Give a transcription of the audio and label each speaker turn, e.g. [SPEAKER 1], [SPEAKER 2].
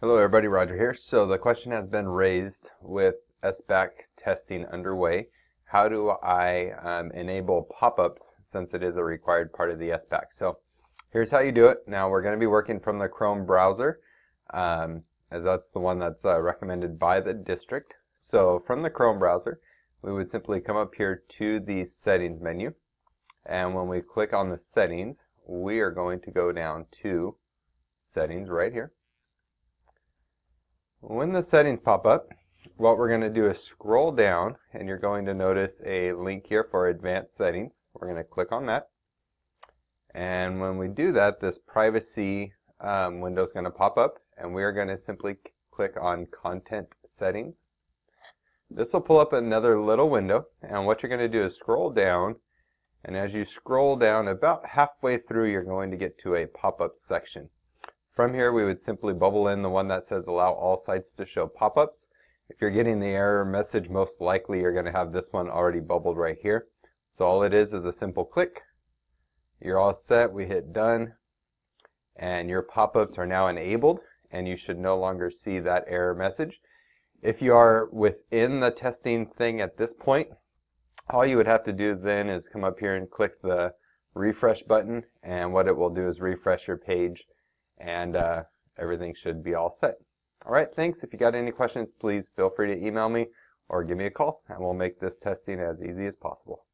[SPEAKER 1] Hello everybody, Roger here. So the question has been raised with SBAC testing underway. How do I um, enable pop-ups since it is a required part of the SBAC? So here's how you do it. Now we're going to be working from the Chrome browser um, as that's the one that's uh, recommended by the district. So from the Chrome browser, we would simply come up here to the settings menu. And when we click on the settings, we are going to go down to settings right here. When the settings pop up, what we're going to do is scroll down and you're going to notice a link here for advanced settings. We're going to click on that. And when we do that, this privacy um, window is going to pop up and we are going to simply click on content settings. This will pull up another little window and what you're going to do is scroll down and as you scroll down about halfway through you're going to get to a pop-up section. From here, we would simply bubble in the one that says allow all sites to show pop-ups. If you're getting the error message, most likely you're going to have this one already bubbled right here. So all it is is a simple click. You're all set. We hit done. And your pop-ups are now enabled and you should no longer see that error message. If you are within the testing thing at this point, all you would have to do then is come up here and click the refresh button and what it will do is refresh your page and uh, everything should be all set. All right, thanks. If you got any questions, please feel free to email me or give me a call, and we'll make this testing as easy as possible.